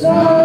Salvatorul